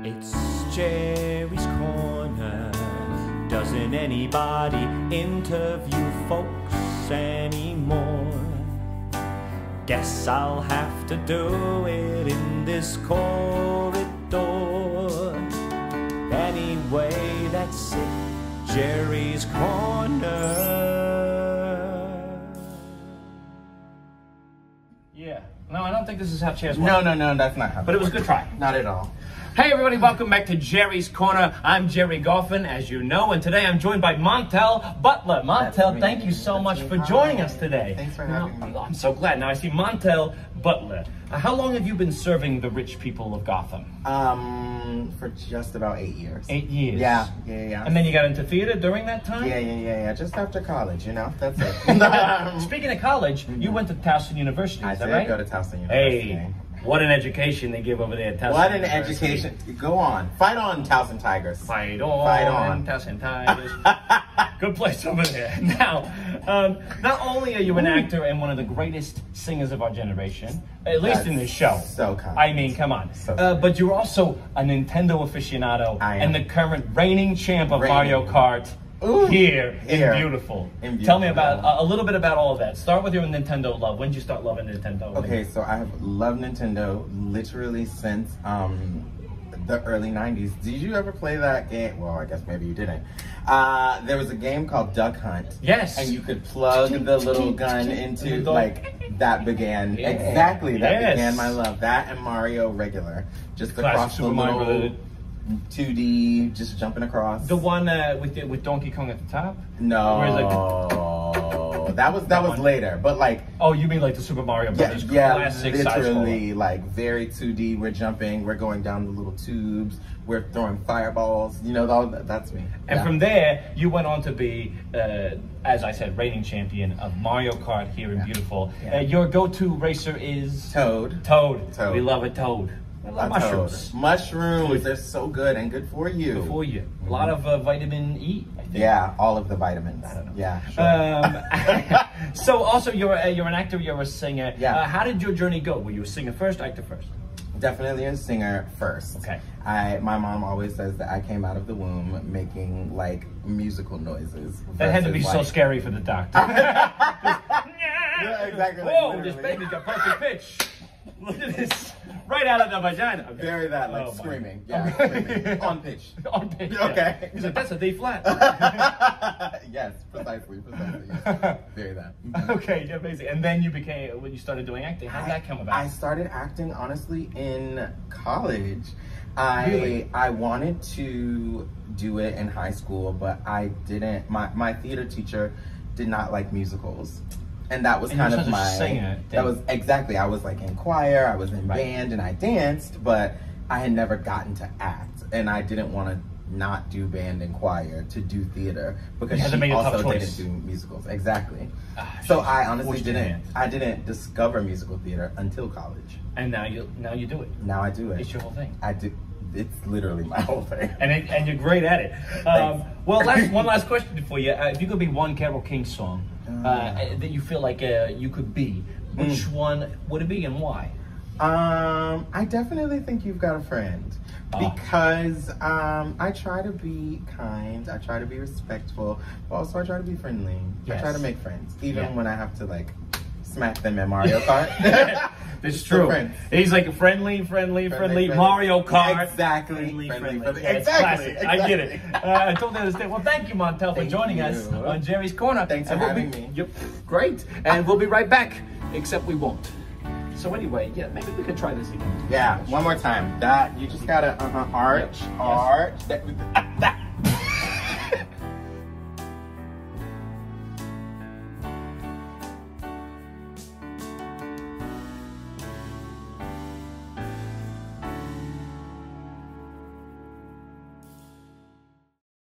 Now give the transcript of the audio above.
It's Gerry's Corner. Doesn't anybody interview folks anymore? Guess I'll have to do it in this corridor. Anyway, that's it. Gerry's Corner. Yeah. No, I don't think this is how chairs work. No, no, no, that's not how. But it was a good try. Not at all. Hey everybody, welcome back to Gerry's Corner. I'm Gerry Goffin, as you know, and today I'm joined by Montel Butler. Montel, thank you so much for joining us today. Thanks for having me. I'm, so glad. Now I see Montel Butler. Uh, how long have you been serving the rich people of Gotham? Um, for just about eight years. Eight years. Yeah, yeah, yeah. And then you got into theater during that time? yeah, yeah, yeah, yeah. Just after college, you know. That's it. Speaking of college, you went to Towson University, I did right? go to Towson University. Hey, what an education they give over there at Towson What an education! Go on, fight on, Towson Tigers. Fight on, Fight on. Towson Tigers. Good place over there. Now, um, not only are you an actor and one of the greatest singers of our generation, at least in this show. so kind. I mean, come on. So uh, but you're also a Nintendo aficionado and the current reigning champ of Reigning. Mario Kart. Ooh, here, here. in beautiful. In Tell me about a, a little bit about all of that. Start with your Nintendo love. When did you start loving Nintendo? Okay, so I have loved Nintendo literally since um, the early 90s. Did you ever play that game? Well, I guess maybe you didn't. Uh, there was a game called Duck Hunt. Yes. And you could plug the little gun into, like, that began, Yeah. exactly, that Yes. began my love. That and Mario regular. Just Classic across the Super Mario little Brothers. 2D, just jumping across. The one uh, with the, with Donkey Kong at the top. No. It's that was, that was one. later, but like, Oh, you mean like the Super Mario Brothers yeah, classic side literally, like very 2D. We're jumping, we're going down the little tubes, we're throwing fireballs. You know, that, that's me. And Yeah. from there, you went on to be, uh, as I said, reigning champion of Mario Kart here in Yeah. Beautiful. Yeah. Uh, your go-to racer is Toad. Toad. Toad. We love a Toad. I love mushrooms. Mushrooms, they're so good and good for you. Good for you. A lot of uh, vitamin E. I think. Yeah, all of the vitamins. I don't know. Yeah, sure. Um, so also you're a, you're an actor, you're a singer. Yeah. Uh, how did your journey go? Were you a singer first, actor first? Definitely a singer first. Okay. I my mom always says that I came out of the womb making like musical noises. That had to be so scary for the doctor. Yeah, exactly, like, Whoa, this baby's got perfect pitch. Look at this. Right out of the vagina. Okay. Very that, like Oh, screaming. Yeah, screaming. On pitch. On pitch. Okay. yeah. He's like, that's a D flat. yes, precisely, precisely. Yes. Very that. okay, yeah, amazing. And then you became when you started doing acting. How did that come about? I started acting honestly in college. I Really? I wanted to do it in high school, but I didn't. My my theater teacher did not like musicals. And that was And kind of my singer, that was exactly. I was like in choir, I was in Right. band and I danced, but I had never gotten to act and I didn't want to not do band and choir to do theater because she make a tough also didn't do musicals. Exactly. Ah, So I honestly didn't. I didn't discover musical theater until college. and now you now you do it. Now I do it. It's your whole thing. I do. It's literally my whole thing. And it, and you're great at it. Um, well, last, one last question for you. Uh, if you could be one Carole King song uh, that you feel like uh, you could be, which Mm. one would it be and why? Um, I definitely think you've got a friend Ah. because um, I try to be kind. I try to be respectful, but also I try to be friendly. I try to make friends, even Yeah. when I have to like smack them in Mario Kart. It's true. friends. He's like friendly, friendly, friendly, Friendly, friendly. Mario Kart. Exactly. Friendly, Friendly, friendly. Yeah, it's Exactly, classic. I get it. Uh, I totally understand. Well, thank you, Montel, for Thank joining us on Gerry's Corner. Thanks for And we'll having be- me. Yep. Great. And we'll be right back, except we won't. So anyway, yeah, maybe we could try this again. yeah, one more time. That you just gotta uh huh arch. Yes. arch. That, that.